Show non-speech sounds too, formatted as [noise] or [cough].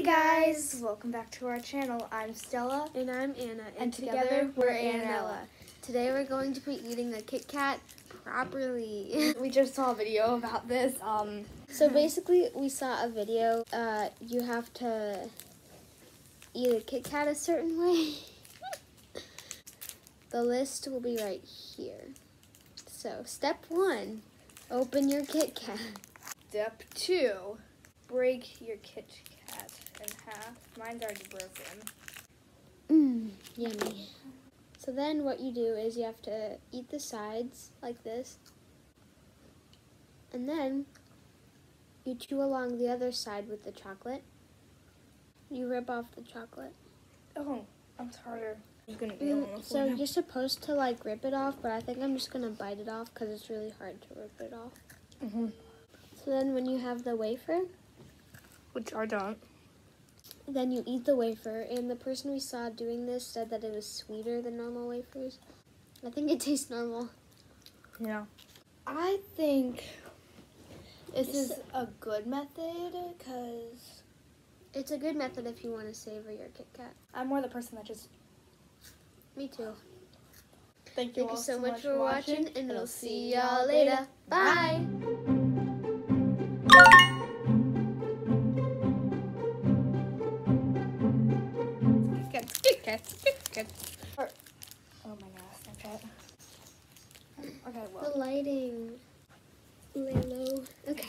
Hey guys, welcome back to our channel. I'm Stella. And I'm Anna. And together we're Anella. Today we're going to be eating a Kit Kat properly. [laughs] We just saw a video about this. Um, so basically, we saw a video. Uh, you have to eat a Kit Kat a certain way. [laughs] the list will be right here. So, step one, open your Kit Kat. step two, break your Kit Kat in half. Mine's already broken. Mmm, yummy. So then what you do is you have to eat the sides like this. And then you chew along the other side with the chocolate. You rip off the chocolate. Oh, it's harder. It's gonna be Mm, so now. you're supposed to like rip it off, but I think I'm just gonna bite it off because it's really hard to rip it off. Mhm. So then when you have the wafer, Which I don't. Then you eat the wafer. And the person we saw doing this said that it was sweeter than normal wafers. I think it tastes normal. Yeah. I think this Just- is a good method because It's a good method if you want to savor your Kit Kat. I'm more the person that just. Me too. Thank Thank you so much for watching, and we'll see y'all later. Bye. Okay. [laughs] Oh my gosh, Snapchat. Okay, well. The lighting. Lay low. Okay.